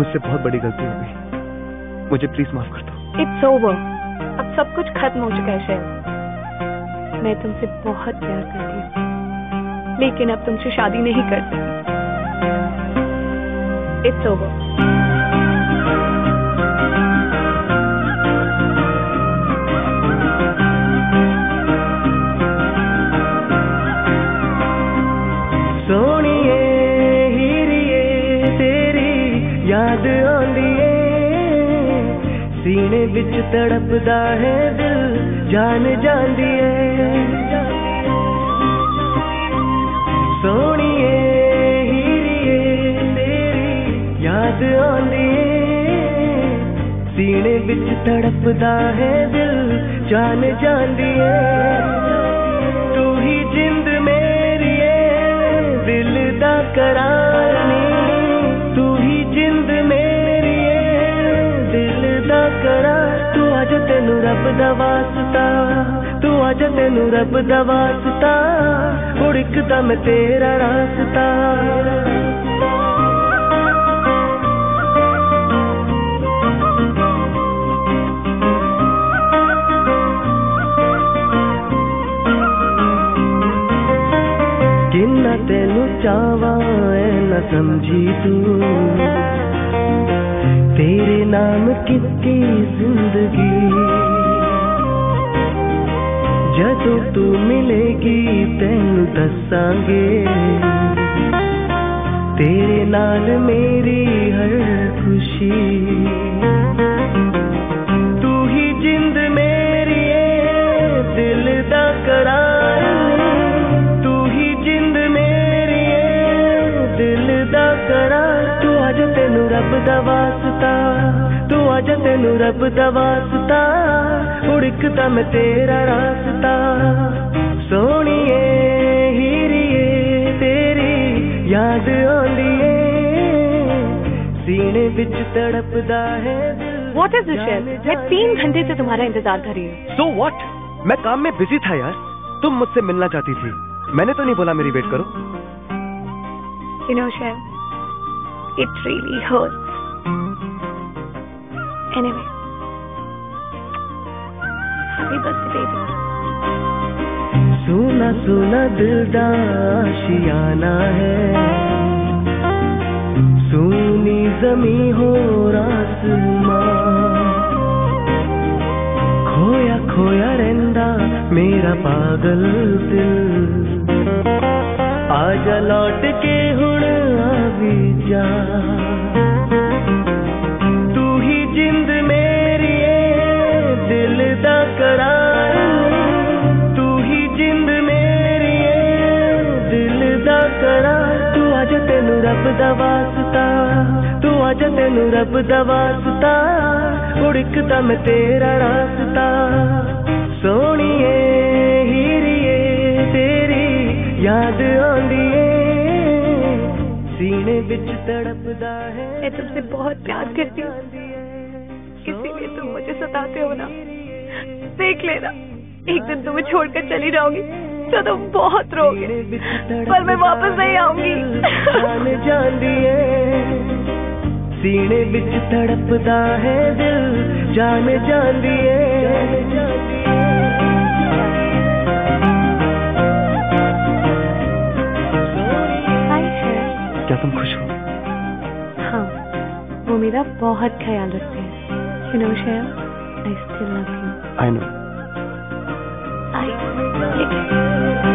मुझसे बहुत बड़ी गलती हो गई। मुझे प्लीज़ माफ़ कर दो। इट्स ओवर अब सब कुछ खत्म हो चुका है शैल मैं तुमसे बहुत प्यार करती हूँ। लेकिन अब तुमसे शादी नहीं कर सकती। इट्स ओवर ਤੇਰੀ ਯਾਦ ਆਉਂਦੀ ਏ ਸੀਨੇ ਵਿੱਚ ਤੜਪਦਾ ਹੈ ਦਿਲ ਜਾਨ ਜਾਂਦੀ ਏ ਸੋਹਣੀਏ ਹੀਰੀਏ ਤੇਰੀ ਯਾਦ ਆਉਂਦੀ ਏ ਸੀਨੇ ਵਿੱਚ ਤੜਪਦਾ ਹੈ ਦਿਲ ਜਾਨ ਜਾਂਦੀ ਏ ਤੂੰ ਹੀ ਜਿੰਦ ਮੇਰੀ ਏ ਦਿਲ ਦਾ ਕਰਾਰ ਦਾ ਵਾਸਤਾ। ਤੂੰ ਅਜ ਤੈਨੂੰ ਰੱਬ ਦਾ ਵਾਸਤਾ। ਹੁਣ ਇੱਕਦਮ ਤੇਰਾ ਰਾਸਤਾ। ਕਿੰਨਾ ਤੈਨੂੰ ਚਾਹਾਂ ਐ ਨਾ ਸਮਝੀ ਤੂੰ। ਤੇਰੇ ਨਾਮ ਕੀਤੀ ਜ਼ਿੰਦਗੀ। ਜਦੋਂ ਤੂੰ ਮਿਲੇਗੀ ਤੈਨੂੰ ਦੱਸਾਂਗੇ ਤੇਰੇ ਨਾਲ ਮੇਰੀ ਹਰ ਖੁਸ਼ੀ ਤੂੰ ਹੀ ਜਿੰਦ ਮੇਰੀ ਏ ਦਿਲ ਦਾ ਕਰਾਰ ਤੂੰ ਹੀ ਜਿੰਦ ਮੇਰੀ ਏ ਦਿਲ ਦਾ ਕਰਾਰ ਤੂੰ ਅੱਜ ਤੈਨੂੰ ਰੱਬ ਦਾ ਵਾਸਤਾ ਤੂੰ ਅੱਜ ਤੈਨੂੰ ਰੱਬ ਦਾ ਵਾਸਤਾ ਹੁਣ ਇੱਕਦਮ ਤੇਰਾ ਰਾਸਤਾ जाता सोनिए हीरिए तेरी याद आंदी सीने विच तड़पदा है वॉट इज़ दिस मैं तीन घंटे से तुम्हारा इंतज़ार कर रही हूँ। सो वॉट मैं काम में बिज़ी था यार। तुम मुझसे मिलना चाहती थी। मैंने तो नहीं बोला मेरी वेट करो। You know chef it really hurts anyway happy birthday सुना सुना दिल आशियाना है। सुनी जमी हो आसमां खोया खोया रहंदा मेरा पागल दिल। आजा लौट के हुण आवी जा। तू ही जिंद मेरी दिल दा करार दिल दा करार तू ਅੱਜ ਤੈਨੂੰ ਰੱਬ ਦਾ ਵਾਸਤਾ ਤੂੰ ਅੱਜ ਤੈਨੂੰ ਰੱਬ ਦਾ ਵਾਸਤਾ ਹੁਣ ਇੱਕਦਮ ਤੇਰਾ ਰਾਸਤਾ ਸੋਹਣੀਏ ਹੀਰੀਏ ਤੇਰੀ ਯਾਦ ਆਉਂਦੀ ਏ सीने बिच तड़पदा है मैं तुमसे बहुत प्यार करती हूँ इसीलिए तुम मुझे सताते हो ना देख लेना एक दिन तुम्हें छोड़कर चली जाऊंगी बच्चा तो तुम बहुत रोगे। पर मैं वापस नहीं आऊँगी। जान दिए सीने बिच तड़पदा है दिल जान जान दिए क्या तुम खुश हो? हाँ वो मेरा बहुत ख्याल रखते हैं। You know share I still love you I know 哎。